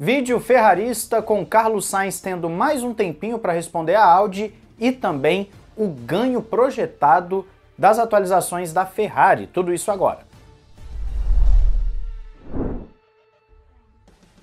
Vídeo ferrarista com Carlos Sainz tendo mais um tempinho para responder a Audi e também o ganho projetado das atualizações da Ferrari. Tudo isso agora.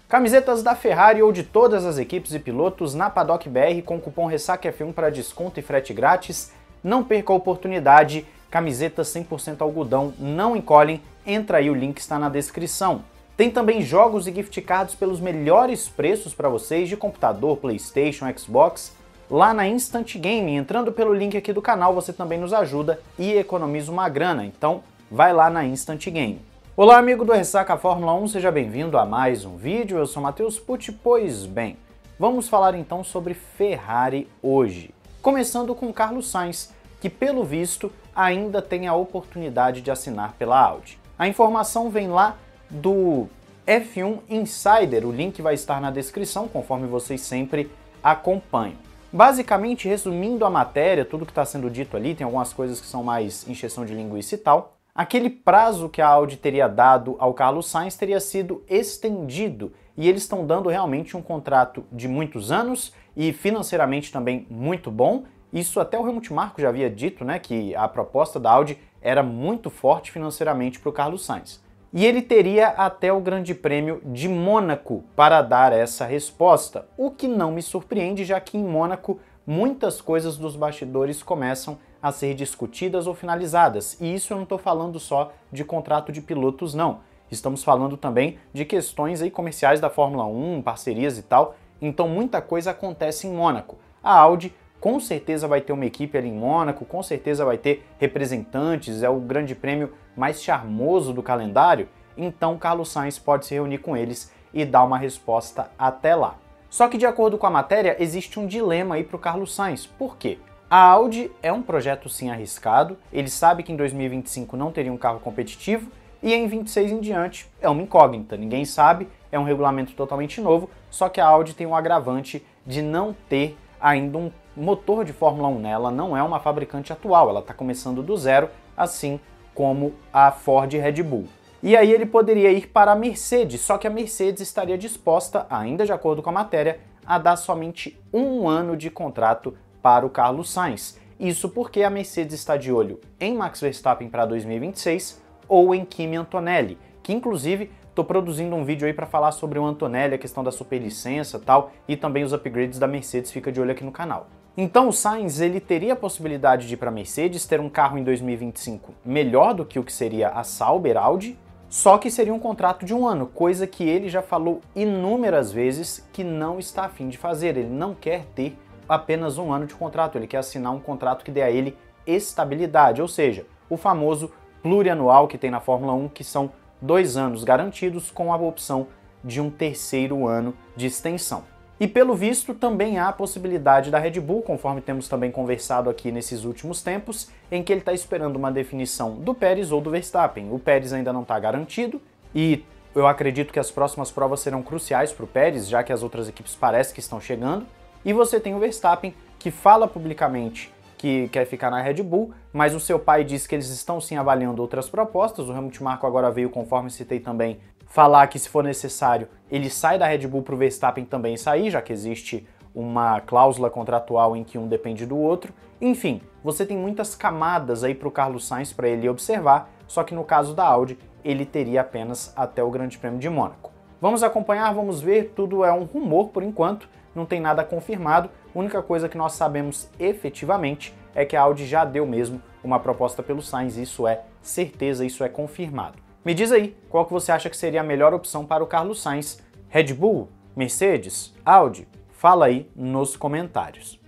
Camisetas da Ferrari ou de todas as equipes e pilotos na Paddock BR com cupom RessacaF1 para desconto e frete grátis. Não perca a oportunidade. Camisetas 100% algodão não encolhem. Entra aí, o link está na descrição. Tem também jogos e gift cards pelos melhores preços para vocês de computador, PlayStation, Xbox lá na Instant Game. Entrando pelo link aqui do canal, você também nos ajuda e economiza uma grana. Então, vai lá na Instant Game. Olá, amigo do Ressaca Fórmula 1, seja bem-vindo a mais um vídeo. Eu sou Matheus Pucci. Pois bem, vamos falar então sobre Ferrari hoje. Começando com Carlos Sainz, que pelo visto ainda tem a oportunidade de assinar pela Audi. A informação vem lá do F1 Insider, o link vai estar na descrição, conforme vocês sempre acompanham. Basicamente, resumindo a matéria, tudo que está sendo dito ali, tem algumas coisas que são mais encheção de linguiça e tal. Aquele prazo que a Audi teria dado ao Carlos Sainz teria sido estendido e eles estão dando realmente um contrato de muitos anos e financeiramente também muito bom. Isso até o Helmut Marko já havia dito, né, que a proposta da Audi era muito forte financeiramente para o Carlos Sainz e ele teria até o Grande Prêmio de Mônaco para dar essa resposta, o que não me surpreende, já que em Mônaco muitas coisas dos bastidores começam a ser discutidas ou finalizadas. E isso eu não estou falando só de contrato de pilotos, não. Estamos falando também de questões aí comerciais da Fórmula 1, parcerias e tal. Então muita coisa acontece em Mônaco. A Audi com certeza vai ter uma equipe ali em Mônaco, com certeza vai ter representantes, é o grande prêmio mais charmoso do calendário, então Carlos Sainz pode se reunir com eles e dar uma resposta até lá. Só que de acordo com a matéria, existe um dilema aí para o Carlos Sainz. Por quê? A Audi é um projeto sim arriscado, ele sabe que em 2025 não teria um carro competitivo e em 26 em diante é uma incógnita, ninguém sabe, é um regulamento totalmente novo, só que a Audi tem um agravante de não ter ainda um motor de Fórmula 1 nela não é uma fabricante atual, ela está começando do zero, assim como a Ford Red Bull. E aí ele poderia ir para a Mercedes, só que a Mercedes estaria disposta, ainda de acordo com a matéria, a dar somente um ano de contrato para o Carlos Sainz. Isso porque a Mercedes está de olho em Max Verstappen para 2026 ou em Kimi Antonelli, que inclusive Estou produzindo um vídeo aí para falar sobre o Antonelli, a questão da superlicença tal, e também os upgrades da Mercedes, fica de olho aqui no canal. Então o Sainz ele teria a possibilidade de ir para Mercedes, ter um carro em 2025 melhor do que o que seria a Sauber Audi, só que seria um contrato de um ano, coisa que ele já falou inúmeras vezes que não está afim de fazer. Ele não quer ter apenas um ano de contrato, ele quer assinar um contrato que dê a ele estabilidade, ou seja, o famoso plurianual que tem na Fórmula 1, que são dois anos garantidos com a opção de um terceiro ano de extensão. E pelo visto também há a possibilidade da Red Bull, conforme temos também conversado aqui nesses últimos tempos, em que ele está esperando uma definição do Pérez ou do Verstappen. O Pérez ainda não está garantido e eu acredito que as próximas provas serão cruciais para o Pérez, já que as outras equipes parecem que estão chegando. E você tem o Verstappen, que fala publicamente que quer ficar na Red Bull, mas o seu pai diz que eles estão sim avaliando outras propostas. O Helmut Marko agora veio, conforme citei também, falar que se for necessário, ele sai da Red Bull para o Verstappen também sair, já que existe uma cláusula contratual em que um depende do outro. Enfim, você tem muitas camadas aí para o Carlos Sainz para ele observar, só que no caso da Audi, ele teria apenas até o Grande Prêmio de Mônaco. Vamos acompanhar, vamos ver, tudo é um rumor por enquanto, não tem nada confirmado. A única coisa que nós sabemos efetivamente é que a Audi já deu mesmo uma proposta pelo Sainz, isso é certeza, isso é confirmado. Me diz aí, qual que você acha que seria a melhor opção para o Carlos Sainz? Red Bull? Mercedes? Audi? Fala aí nos comentários.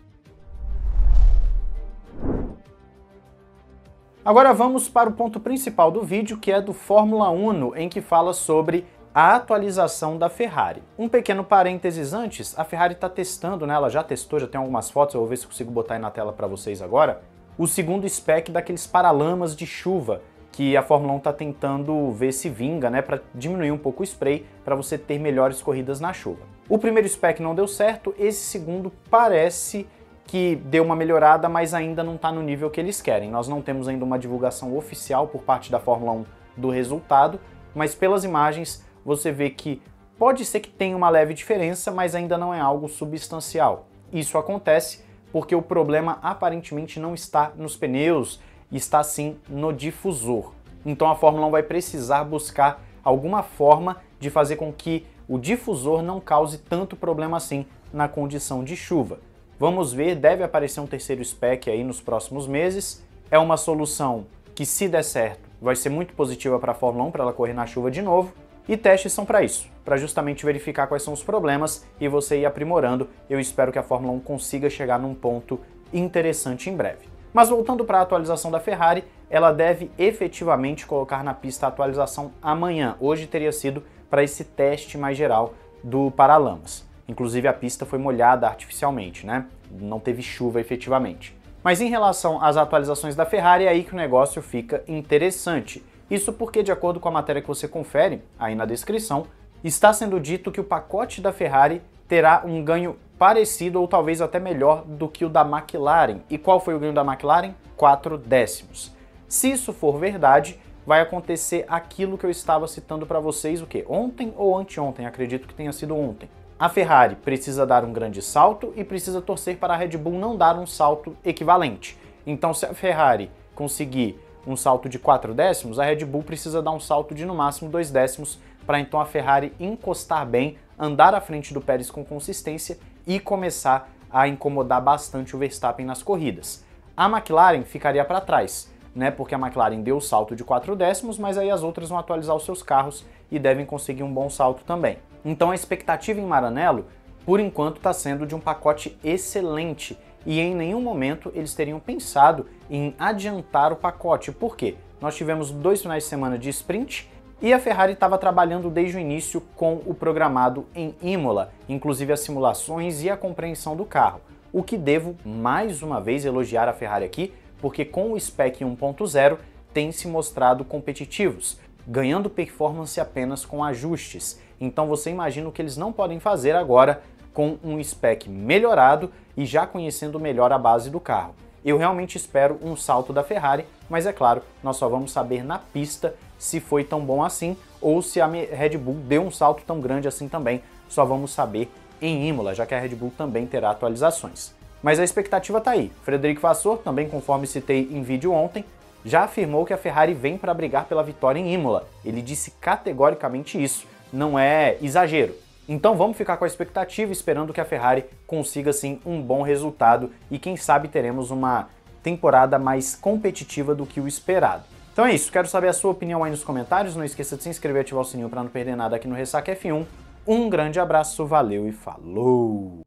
Agora vamos para o ponto principal do vídeo, que é do Fórmula 1, em que fala sobre a atualização da Ferrari. Um pequeno parênteses antes, a Ferrari está testando, né, ela já testou, já tem algumas fotos, eu vou ver se consigo botar aí na tela para vocês agora, o segundo spec daqueles paralamas de chuva que a Fórmula 1 está tentando ver se vinga, né, para diminuir um pouco o spray, para você ter melhores corridas na chuva. O primeiro spec não deu certo, esse segundo parece que deu uma melhorada, mas ainda não está no nível que eles querem. Nós não temos ainda uma divulgação oficial por parte da Fórmula 1 do resultado, mas pelas imagens você vê que Pode ser que tenha uma leve diferença, mas ainda não é algo substancial. Isso acontece porque o problema aparentemente não está nos pneus, está sim no difusor. Então a Fórmula 1 vai precisar buscar alguma forma de fazer com que o difusor não cause tanto problema assim na condição de chuva. Vamos ver, deve aparecer um terceiro spec aí nos próximos meses. É uma solução que, se der certo, vai ser muito positiva para a Fórmula 1 para ela correr na chuva de novo. E testes são para isso, para justamente verificar quais são os problemas e você ir aprimorando. Eu espero que a Fórmula 1 consiga chegar num ponto interessante em breve. Mas voltando para a atualização da Ferrari, ela deve efetivamente colocar na pista a atualização amanhã. Hoje teria sido para esse teste mais geral do Paralamas. Inclusive a pista foi molhada artificialmente, né? Não teve chuva efetivamente. Mas em relação às atualizações da Ferrari, é aí que o negócio fica interessante. Isso porque, de acordo com a matéria que você confere aí na descrição, está sendo dito que o pacote da Ferrari terá um ganho parecido ou talvez até melhor do que o da McLaren. E qual foi o ganho da McLaren? 4 décimos. Se isso for verdade, vai acontecer aquilo que eu estava citando para vocês o que? Ontem ou anteontem, acredito que tenha sido ontem. A Ferrari precisa dar um grande salto e precisa torcer para a Red Bull não dar um salto equivalente. Então, se a Ferrari conseguir um salto de 4 décimos, a Red Bull precisa dar um salto de no máximo 2 décimos para então a Ferrari encostar bem, andar à frente do Pérez com consistência e começar a incomodar bastante o Verstappen nas corridas. A McLaren ficaria para trás, né? Porque a McLaren deu o salto de 4 décimos, mas aí as outras vão atualizar os seus carros e devem conseguir um bom salto também. Então a expectativa em Maranello, por enquanto, está sendo de um pacote excelente e em nenhum momento eles teriam pensado em adiantar o pacote. Por quê? Nós tivemos dois finais de semana de sprint e a Ferrari estava trabalhando desde o início com o programado em Imola, inclusive as simulações e a compreensão do carro. O que devo mais uma vez elogiar a Ferrari aqui, porque com o spec 1.0 tem se mostrado competitivos, ganhando performance apenas com ajustes. Então você imagina o que eles não podem fazer agora com um spec melhorado e já conhecendo melhor a base do carro. Eu realmente espero um salto da Ferrari, mas é claro, nós só vamos saber na pista se foi tão bom assim ou se a Red Bull deu um salto tão grande assim também. Só vamos saber em Imola, já que a Red Bull também terá atualizações. Mas a expectativa está aí. Frederico Vassor, também conforme citei em vídeo ontem, já afirmou que a Ferrari vem para brigar pela vitória em Imola. Ele disse categoricamente isso. Não é exagero. Então vamos ficar com a expectativa, esperando que a Ferrari consiga sim um bom resultado e quem sabe teremos uma temporada mais competitiva do que o esperado. Então é isso, quero saber a sua opinião aí nos comentários, não esqueça de se inscrever e ativar o sininho para não perder nada aqui no Ressaca F1. Um grande abraço, valeu e falou!